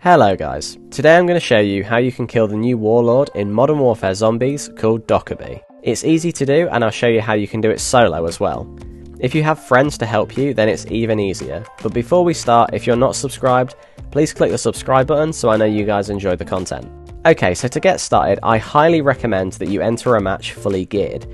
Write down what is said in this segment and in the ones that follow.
Hello guys, today I'm going to show you how you can kill the new warlord in Modern Warfare Zombies called Dokkaebi. It's easy to do and I'll show you how you can do it solo as well. If you have friends to help you then it's even easier, but before we start if you're not subscribed, please click the subscribe button so I know you guys enjoy the content. Okay, so to get started I highly recommend that you enter a match fully geared.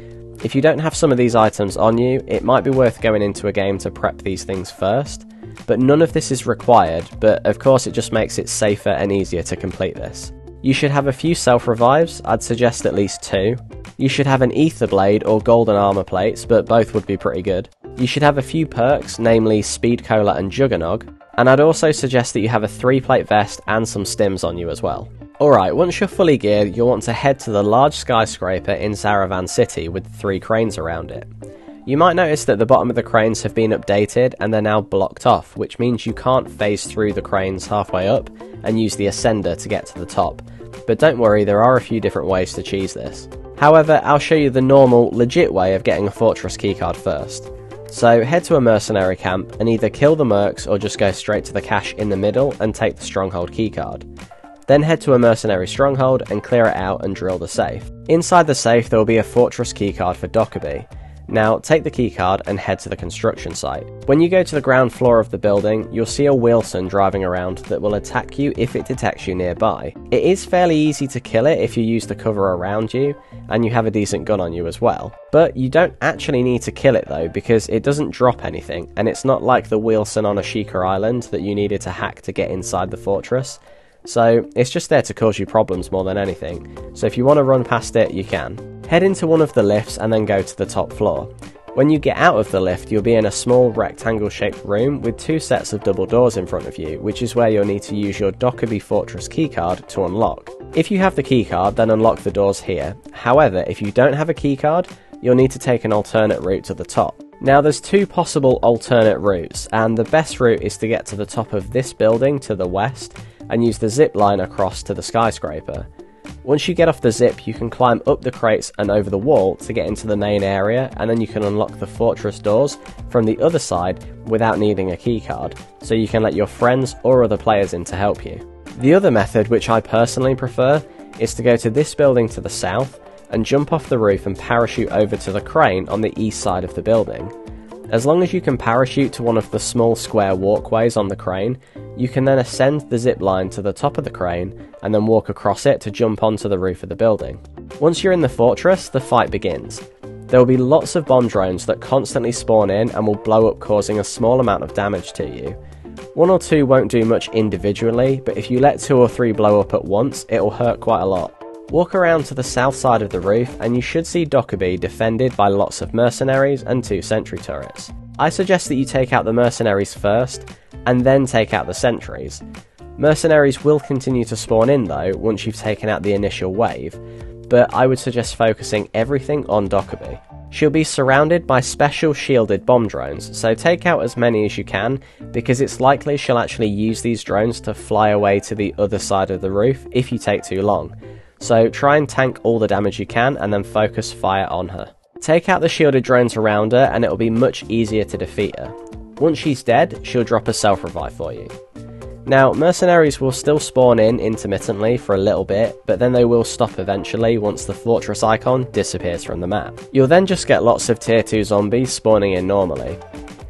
If you don't have some of these items on you, it might be worth going into a game to prep these things first, but none of this is required, but of course it just makes it safer and easier to complete this. You should have a few self revives, I'd suggest at least two. You should have an Aether Blade or golden armor plates, but both would be pretty good. You should have a few perks, namely Speed Cola and Juggernog, and I'd also suggest that you have a 3 plate vest and some stims on you as well. Alright, once you're fully geared, you'll want to head to the large skyscraper in Zaravan City with three cranes around it. You might notice that the bottom of the cranes have been updated and they're now blocked off, which means you can't phase through the cranes halfway up and use the ascender to get to the top. But don't worry, there are a few different ways to cheese this. However, I'll show you the normal, legit way of getting a fortress keycard first. So head to a mercenary camp and either kill the mercs or just go straight to the cache in the middle and take the stronghold keycard. Then head to a mercenary stronghold and clear it out and drill the safe. Inside the safe there will be a fortress keycard for Dokkaebi, now, take the keycard and head to the construction site. When you go to the ground floor of the building, you'll see a Wilson driving around that will attack you if it detects you nearby. It is fairly easy to kill it if you use the cover around you, and you have a decent gun on you as well. But you don't actually need to kill it though, because it doesn't drop anything, and it's not like the Wilson on Ashika Island that you needed to hack to get inside the fortress. So it's just there to cause you problems more than anything. So if you want to run past it, you can. Head into one of the lifts and then go to the top floor. When you get out of the lift, you'll be in a small rectangle shaped room with two sets of double doors in front of you, which is where you'll need to use your Dokkaebi Fortress keycard to unlock. If you have the keycard, then unlock the doors here. However, if you don't have a keycard, you'll need to take an alternate route to the top. Now there's two possible alternate routes, and the best route is to get to the top of this building to the west and use the zip line across to the skyscraper. Once you get off the zip, you can climb up the crates and over the wall to get into the main area, and then you can unlock the fortress doors from the other side without needing a keycard, so you can let your friends or other players in to help you. The other method, which I personally prefer, is to go to this building to the south and jump off the roof and parachute over to the crane on the east side of the building. As long as you can parachute to one of the small square walkways on the crane, you can then ascend the zip line to the top of the crane and then walk across it to jump onto the roof of the building. Once you're in the fortress, the fight begins. There will be lots of bomb drones that constantly spawn in and will blow up, causing a small amount of damage to you. One or two won't do much individually, but if you let two or three blow up at once, it'll hurt quite a lot. Walk around to the south side of the roof and you should see Dokkaebi defended by lots of mercenaries and two sentry turrets. I suggest that you take out the mercenaries first and then take out the sentries. Mercenaries will continue to spawn in though once you've taken out the initial wave, but I would suggest focusing everything on Dokkaebi. She'll be surrounded by special shielded bomb drones, so take out as many as you can because it's likely she'll actually use these drones to fly away to the other side of the roof if you take too long. So try and tank all the damage you can and then focus fire on her. Take out the shielded drones around her and it'll be much easier to defeat her. Once she's dead, she'll drop a self revive for you. Now, mercenaries will still spawn in intermittently for a little bit, but then they will stop eventually once the fortress icon disappears from the map. You'll then just get lots of tier 2 zombies spawning in normally.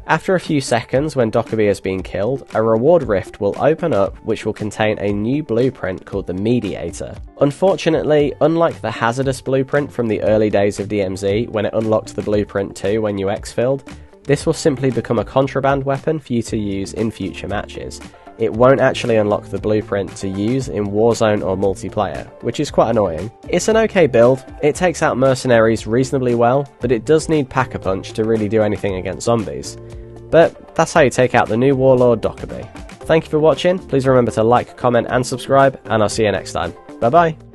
After a few seconds, when Dokkaebi has been killed, a reward rift will open up which will contain a new blueprint called the Mediator. Unfortunately, unlike the hazardous blueprint from the early days of DMZ when it unlocked the blueprint 2 when you exfilled, this will simply become a contraband weapon for you to use in future matches. It won't actually unlock the blueprint to use in Warzone or multiplayer, which is quite annoying. It's an okay build, it takes out mercenaries reasonably well, but it does need Pack-a-Punch to really do anything against zombies. But that's how you take out the new Warlord Dokkaebi. Thank you for watching, please remember to like, comment and subscribe, and I'll see you next time. Bye bye!